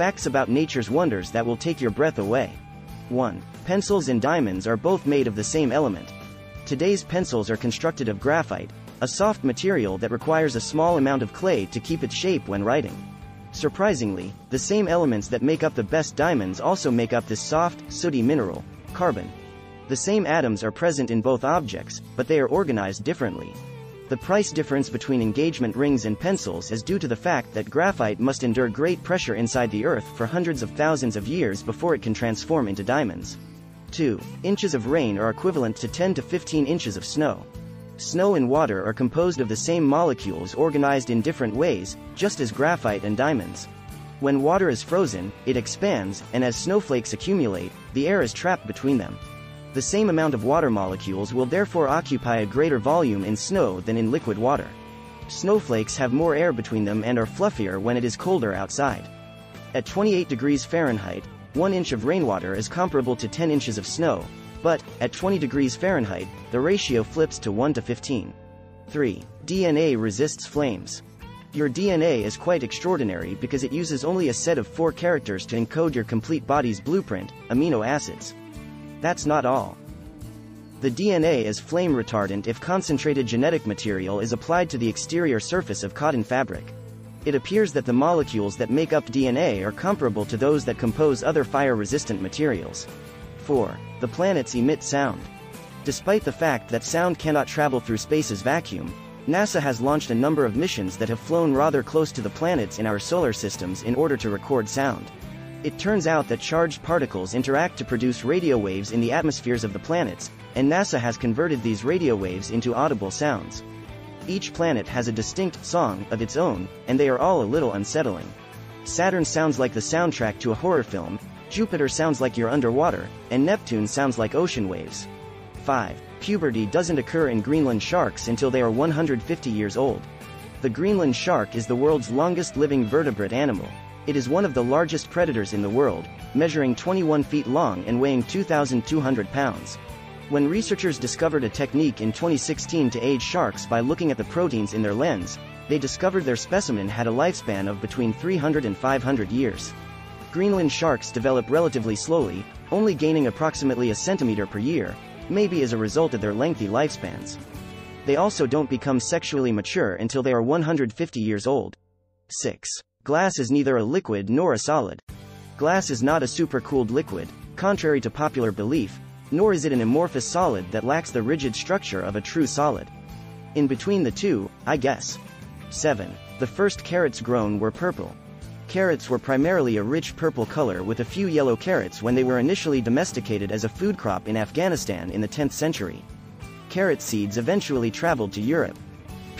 Facts about nature's wonders that will take your breath away. 1. Pencils and diamonds are both made of the same element. Today's pencils are constructed of graphite, a soft material that requires a small amount of clay to keep its shape when writing. Surprisingly, the same elements that make up the best diamonds also make up this soft, sooty mineral, carbon. The same atoms are present in both objects, but they are organized differently. The price difference between engagement rings and pencils is due to the fact that graphite must endure great pressure inside the earth for hundreds of thousands of years before it can transform into diamonds. 2. Inches of rain are equivalent to 10 to 15 inches of snow. Snow and water are composed of the same molecules organized in different ways, just as graphite and diamonds. When water is frozen, it expands, and as snowflakes accumulate, the air is trapped between them. The same amount of water molecules will therefore occupy a greater volume in snow than in liquid water. Snowflakes have more air between them and are fluffier when it is colder outside. At 28 degrees Fahrenheit, 1 inch of rainwater is comparable to 10 inches of snow, but, at 20 degrees Fahrenheit, the ratio flips to 1 to 15. 3. DNA resists flames. Your DNA is quite extraordinary because it uses only a set of four characters to encode your complete body's blueprint, amino acids. That's not all. The DNA is flame retardant if concentrated genetic material is applied to the exterior surface of cotton fabric. It appears that the molecules that make up DNA are comparable to those that compose other fire-resistant materials. 4. The planets emit sound. Despite the fact that sound cannot travel through space's vacuum, NASA has launched a number of missions that have flown rather close to the planets in our solar systems in order to record sound. It turns out that charged particles interact to produce radio waves in the atmospheres of the planets, and NASA has converted these radio waves into audible sounds. Each planet has a distinct song of its own, and they are all a little unsettling. Saturn sounds like the soundtrack to a horror film, Jupiter sounds like you're underwater, and Neptune sounds like ocean waves. 5. Puberty doesn't occur in Greenland sharks until they are 150 years old. The Greenland shark is the world's longest living vertebrate animal. It is one of the largest predators in the world, measuring 21 feet long and weighing 2,200 pounds. When researchers discovered a technique in 2016 to age sharks by looking at the proteins in their lens, they discovered their specimen had a lifespan of between 300 and 500 years. Greenland sharks develop relatively slowly, only gaining approximately a centimeter per year, maybe as a result of their lengthy lifespans. They also don't become sexually mature until they are 150 years old. 6. Glass is neither a liquid nor a solid. Glass is not a supercooled liquid, contrary to popular belief, nor is it an amorphous solid that lacks the rigid structure of a true solid. In between the two, I guess. 7. The first carrots grown were purple. Carrots were primarily a rich purple color with a few yellow carrots when they were initially domesticated as a food crop in Afghanistan in the 10th century. Carrot seeds eventually traveled to Europe.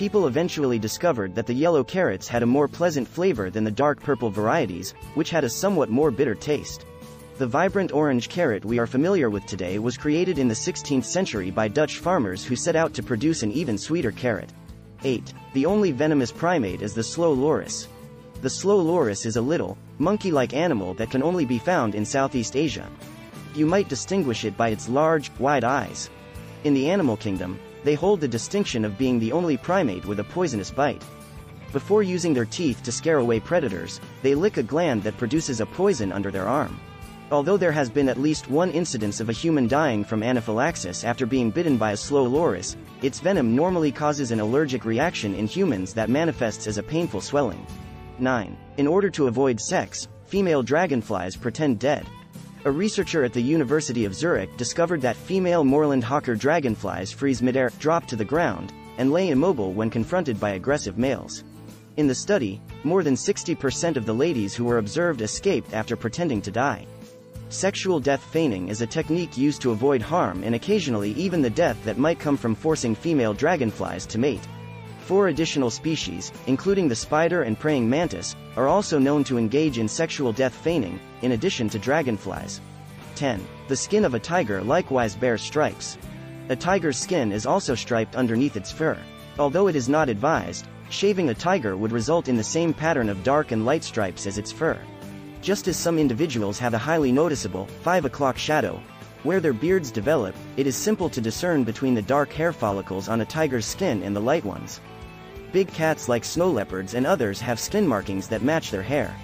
People eventually discovered that the yellow carrots had a more pleasant flavor than the dark purple varieties, which had a somewhat more bitter taste. The vibrant orange carrot we are familiar with today was created in the 16th century by Dutch farmers who set out to produce an even sweeter carrot. 8. The only venomous primate is the slow loris. The slow loris is a little, monkey-like animal that can only be found in Southeast Asia. You might distinguish it by its large, wide eyes. In the animal kingdom, they hold the distinction of being the only primate with a poisonous bite. Before using their teeth to scare away predators, they lick a gland that produces a poison under their arm. Although there has been at least one incidence of a human dying from anaphylaxis after being bitten by a slow loris, its venom normally causes an allergic reaction in humans that manifests as a painful swelling. 9. In order to avoid sex, female dragonflies pretend dead. A researcher at the University of Zurich discovered that female moorland hawker dragonflies freeze midair, drop to the ground, and lay immobile when confronted by aggressive males. In the study, more than 60% of the ladies who were observed escaped after pretending to die. Sexual death feigning is a technique used to avoid harm and occasionally even the death that might come from forcing female dragonflies to mate. Four additional species, including the spider and praying mantis, are also known to engage in sexual death feigning, in addition to dragonflies. 10. The skin of a tiger likewise bears stripes. A tiger's skin is also striped underneath its fur. Although it is not advised, shaving a tiger would result in the same pattern of dark and light stripes as its fur. Just as some individuals have a highly noticeable, 5 o'clock shadow, where their beards develop, it is simple to discern between the dark hair follicles on a tiger's skin and the light ones. Big cats like snow leopards and others have skin markings that match their hair.